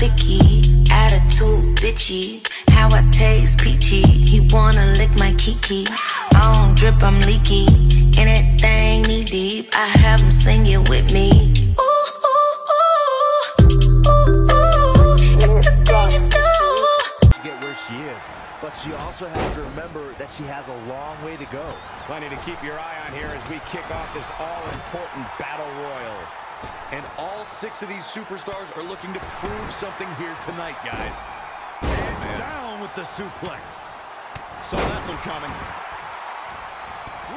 sticky, attitude bitchy. How I taste peachy. He wanna lick my kiki. I don't drip, I'm leaky. Anything knee deep, I have him sing it with me. Ooh, ooh, ooh. Ooh, ooh. It's the thing you do. to get where she is, but she also has to remember that she has a long way to go. Plenty to keep your eye on here as we kick off this all-important Battle Royal. And all six of these superstars are looking to prove something here tonight, guys. And down with the suplex. Saw that one coming.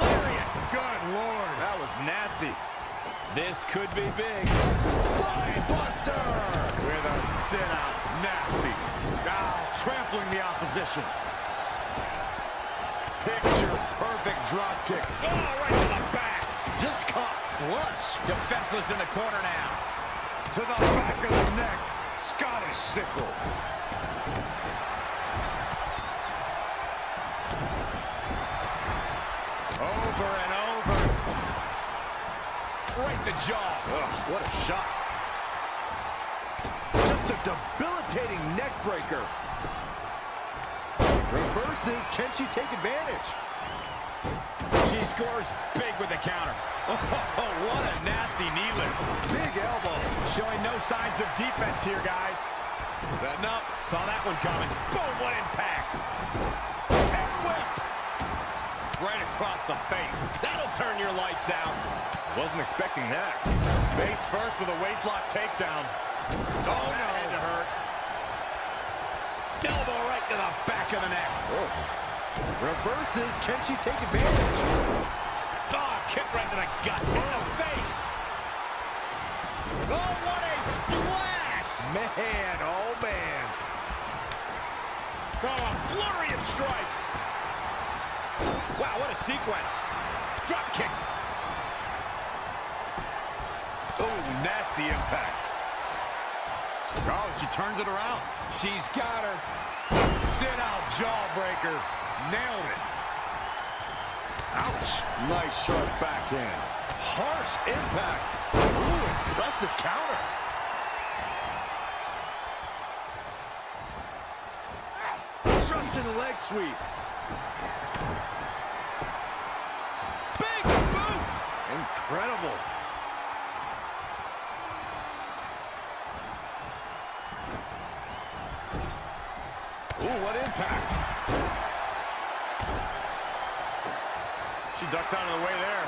Lariat. Good lord. That was nasty. This could be big. Slide buster. With a sit-out. Nasty. Now trampling the opposition. Picture perfect drop kick. Oh, right to the back. Flush. Defenseless in the corner now. To the back of the neck. Scottish sickle. Over and over. Right in the jaw. Ugh, what a shot. Just a debilitating neck breaker. Reverses. Can she take advantage? She scores big with the counter. Oh, what a nasty knee. Big elbow. Showing no signs of defense here, guys. Setting up. Saw that one coming. Boom, what impact. And whip. Right across the face. That'll turn your lights out. Wasn't expecting that. Face first with a waistlock takedown. Oh, no. Had to hurt. Elbow right to the back of the neck. Reverses. Can she take advantage? Oh, kick right to the gut. In the face. Oh, what a splash. Man, oh man. Oh, a flurry of strikes. Wow, what a sequence. Drop kick. Oh, nasty impact. Oh, she turns it around. She's got her. Sit out jawbreaker. Nailed it. Ouch. Nice sharp backhand. Harsh impact. Ooh, impressive counter. Russian leg sweep. Big boot. Incredible. Ooh, what impact. Ducks out of the way there.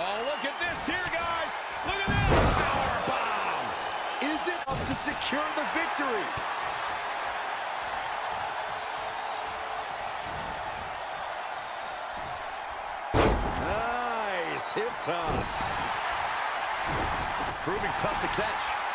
Oh, look at this here, guys. Look at this. Power bomb. Is it up to secure the victory? Nice hip toss. Proving tough to catch.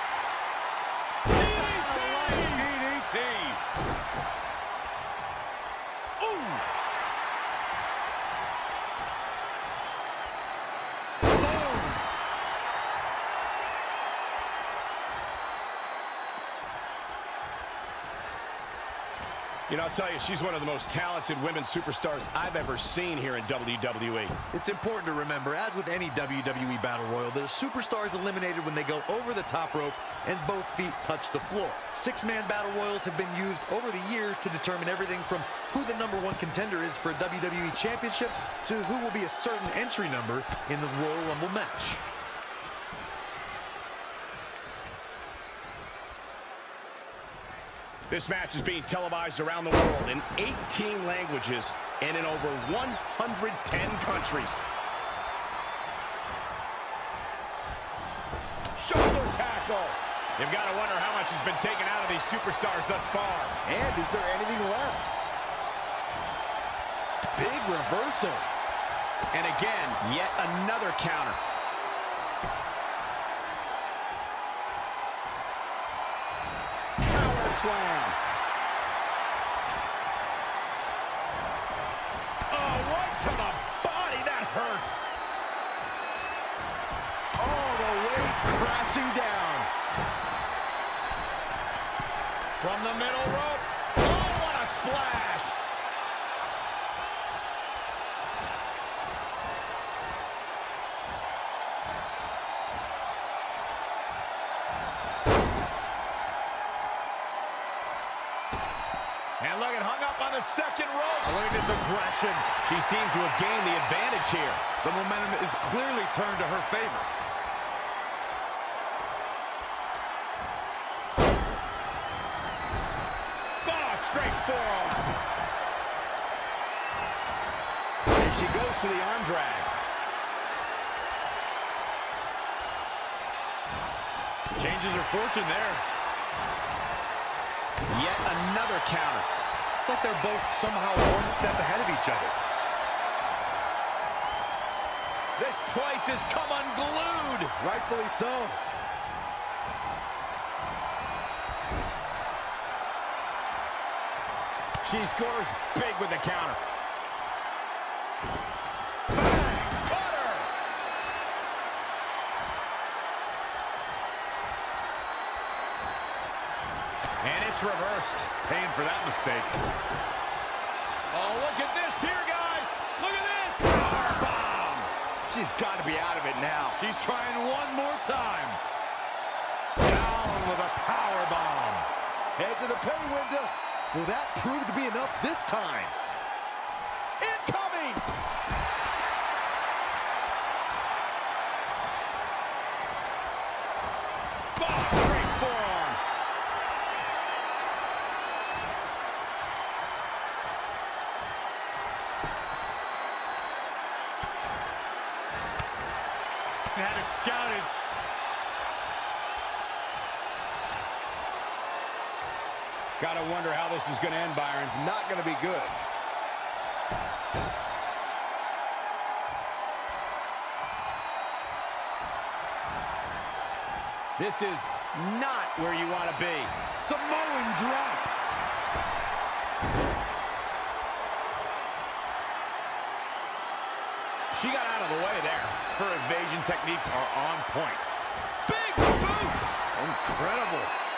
You know, I'll tell you, she's one of the most talented women superstars I've ever seen here in WWE. It's important to remember, as with any WWE Battle Royal, that a superstar is eliminated when they go over the top rope and both feet touch the floor. Six-man Battle Royals have been used over the years to determine everything from who the number one contender is for a WWE Championship to who will be a certain entry number in the Royal Rumble match. This match is being televised around the world in 18 languages and in over 110 countries. Shoulder tackle. You've got to wonder how much has been taken out of these superstars thus far. And is there anything left? Big reversal. And again, yet another counter. Slam. Oh, right to the body. That hurt. All the way crashing down. From the middle rope. Oh, what a splash. The second rope. Look at this aggression. She seems to have gained the advantage here. The momentum is clearly turned to her favor. Oh, straight forearm. And she goes for the arm drag. Changes her fortune there. Yet another counter. It's like they're both somehow one step ahead of each other. This place has come unglued. Rightfully so. She scores big with the counter. It's reversed. Paying for that mistake. Oh, look at this here, guys. Look at this. Power bomb. She's got to be out of it now. She's trying one more time. Down with a power bomb. Head to the pay window. Will that prove to be enough this time? Incoming! Oh, straight forearm. Had it scouted. Gotta wonder how this is gonna end, Byron. It's not gonna be good. This is not where you want to be. Samoan drop. She got out of the way there. Her evasion techniques are on point. Big boot! Incredible.